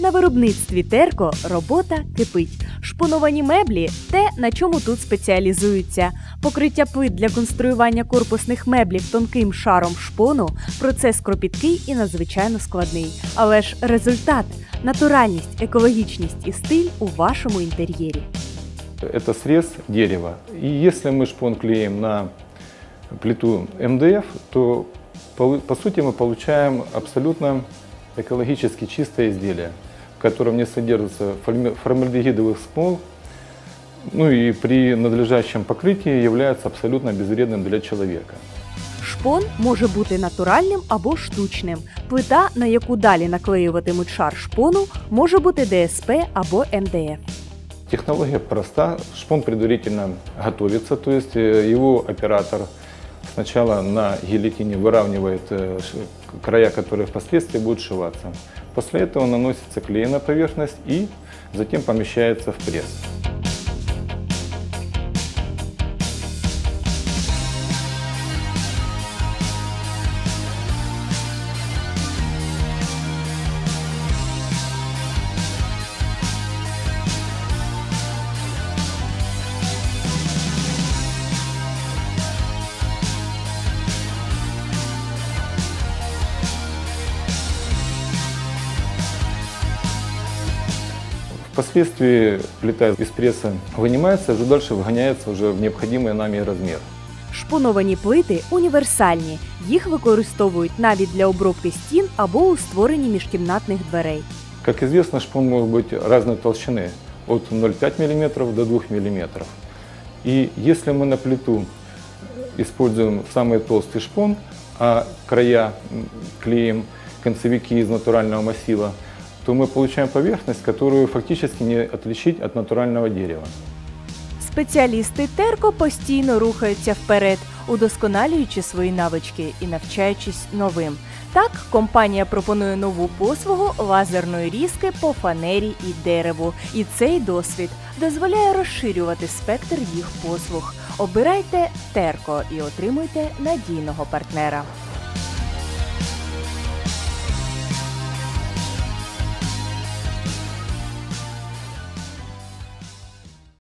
На виробництві Терко робота кипить. Шпоновані меблі те, на чому тут спеціалізуються. Покриття плит для конструювання корпусних меблів тонким шаром шпону процес кропіткий і надзвичайно складний. Але ж результат натуральність, екологічність і стиль у вашому інтер'єрі. Это срез дерева. И если мы шпон клеим на плиту МДФ, то по, по сути мы получаем абсолютно экологически чистое изделие, в котором не содержится форми- формальдегидовых смол, ну и при надлежащем покрытии является абсолютно безвредным для человека. Шпон може бути натуральним або штучним. Плита, на яку далі наклеюватимуть шар шпону, може бути ДСП або МДФ. Технология проста. Шпон предварительно готовится, то есть э, его оператор сначала на гильотине выравнивает э, ш- края, которые впоследствии будут сшиваться. После этого наносится клей на поверхность и затем помещается в пресс. Впоследствии плита из пресса вынимается и уже дальше выгоняется уже в необходимый нами размер. Шпоновані плити універсальні. Їх використовують навіть для обробки стін або у створенні міжкімнатних дверей. Как известно, шпон может быть разной толщины, от 0,5 мм до 2 мм. И если мы на плиту используем самый толстый шпон, а края м, клеим концевики из натурального массива, то мы получаем поверхность, которую фактически не отличить от натурального дерева. Спеціалісти Терко постійно рухаються вперед, удосконалюючи свої навички і навчаючись новим. Так, компанія пропонує нову послугу лазерної різки по фанері і дереву. І цей досвід дозволяє розширювати спектр їх послуг. Обирайте Терко і отримуйте надійного партнера.